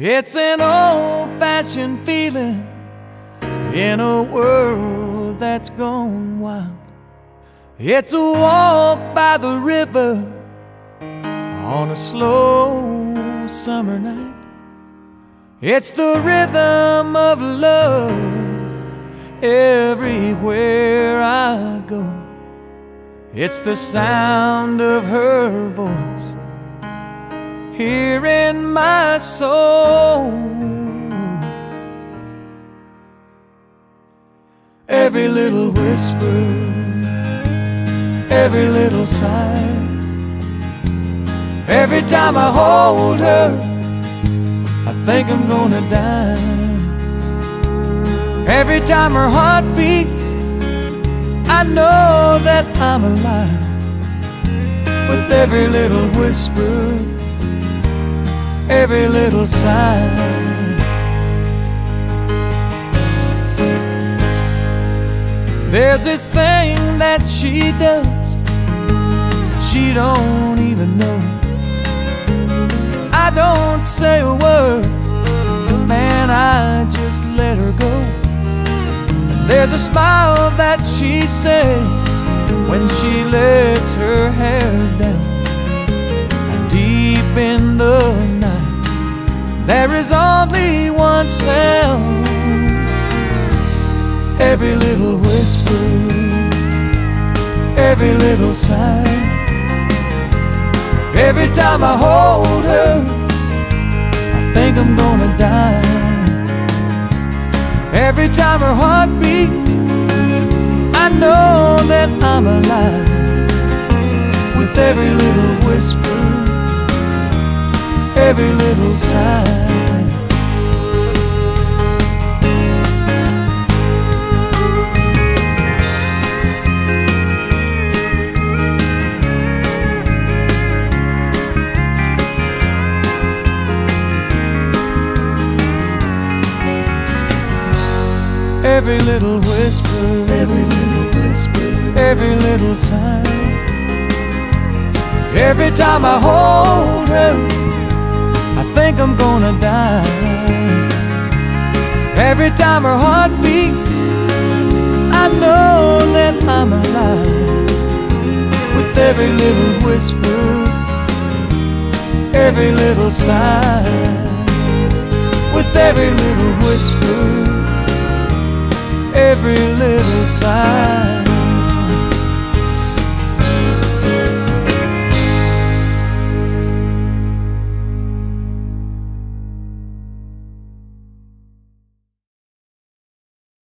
It's an old fashioned feeling in a world that's gone wild. It's a walk by the river on a slow summer night. It's the rhythm of love everywhere I go. It's the sound of her voice here in my soul. Every little whisper, every little sigh, every time I hold her, I think I'm gonna die. Every time her heart beats, I know that I'm alive. With every little whisper, every little sign. There's this thing that she does, she don't even know. I don't say a word, man, I just let her go. There's a smile that she says when she lets her hair down. There is only one sound. Every little whisper, every little sigh. Every time I hold her, I think I'm gonna die. Every time her heart beats, I know that I'm alive. With every little whisper, every little sigh. Every little whisper, every little whisper, every little sigh. Every time I hold her, think I'm gonna die. Every time her heart beats, I know that I'm alive. With every little whisper, every little sigh. With every little whisper every little sigh.